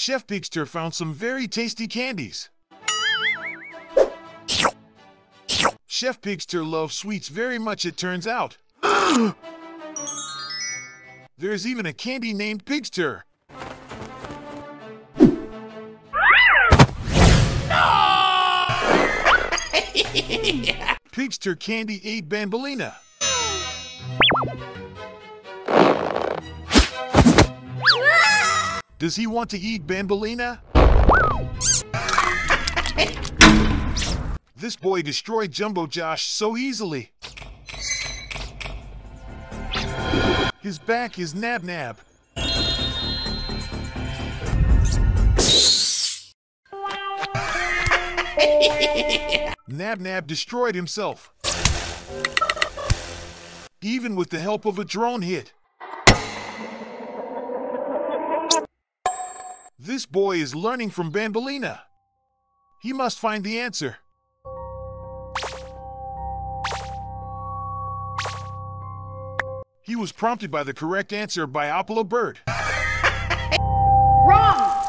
Chef Pigster found some very tasty candies. Chef Pigster loves sweets very much, it turns out. There's even a candy named Pigster. Pigster candy ate Banbaleena. Does he want to eat Banbaleena? this boy destroyed Jumbo Josh so easily. His back is Nab Nab. Nab Nab destroyed himself. Even with the help of a drone hit. This boy is learning from Banbaleena. He must find the answer. He was prompted by the correct answer by Opila Bird. Wrong!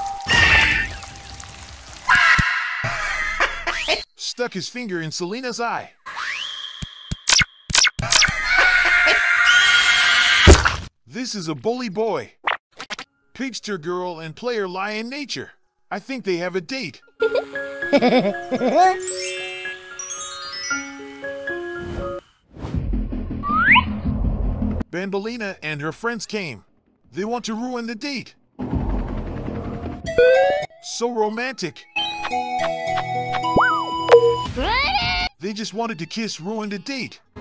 Stuck his finger in Selena's eye. This is a bully boy. Pigster girl and player lie in nature. I think they have a date. Banbaleena and her friends came. They want to ruin the date. So romantic. They just wanted to kiss ruin the date.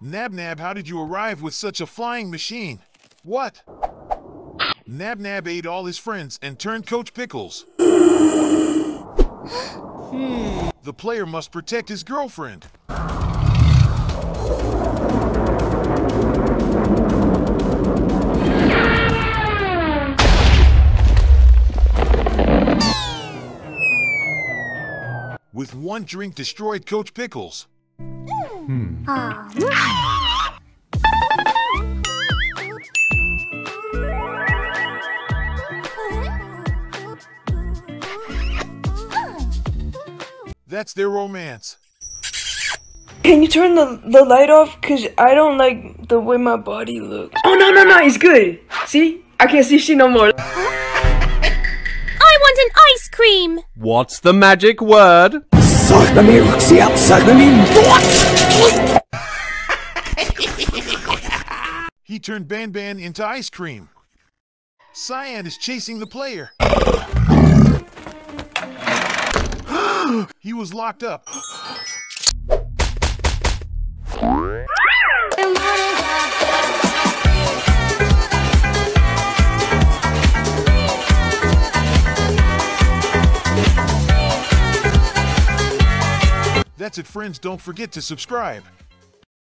Nab Nab, how did you arrive with such a flying machine? What? Nab Nab ate all his friends and turned Coach Pickles. The player must protect his girlfriend. With one drink destroyed Coach Pickles. Hmm. That's their romance. Can you turn the, the light off? Cause I don't like the way my body looks. Oh no no no, it's good. See? I can't see shit no more. I want an ice cream! What's the magic word? Suck the milk, see out, suck the milk. He turned Ban Ban into ice cream. Cyan is chasing the player. he was locked up. That's it, friends. Don't forget to subscribe.